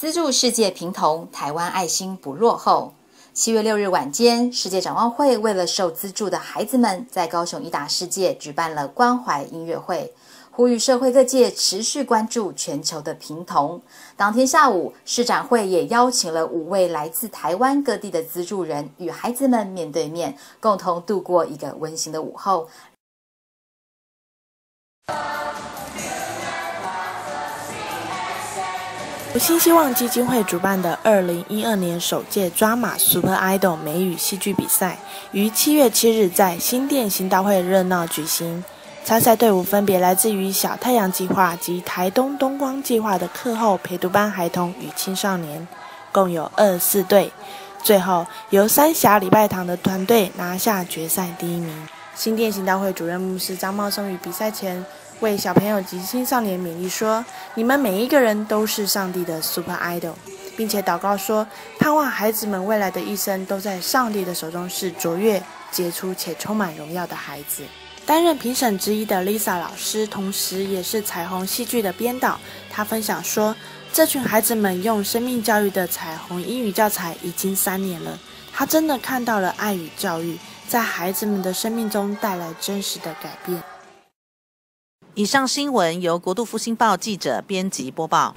资助世界平童，台湾爱心不落后。七月六日晚间，世界展望会为了受资助的孩子们，在高雄一达世界举办了关怀音乐会，呼吁社会各界持续关注全球的平童。当天下午，市展会也邀请了五位来自台湾各地的资助人，与孩子们面对面，共同度过一个温馨的午后。新希望基金会主办的二零一二年首届抓马 Super Idol 美语戏剧比赛，于七月七日在新店新大会热闹举行。参赛队伍分别来自于小太阳计划及台东东光计划的课后陪读班孩童与青少年，共有二十四队。最后由三峡礼拜堂的团队拿下决赛第一名。新店行道会主任牧师张茂松于比赛前。为小朋友及青少年勉励说：“你们每一个人都是上帝的 super idol，并且祷告说，盼望孩子们未来的一生都在上帝的手中是卓越、杰出且充满荣耀的孩子。”担任评审之一的 Lisa 老师，同时也是彩虹戏剧的编导，她分享说：“这群孩子们用生命教育的彩虹英语教材已经三年了，他真的看到了爱与教育在孩子们的生命中带来真实的改变。”以上新闻由国度复兴报记者编辑播报。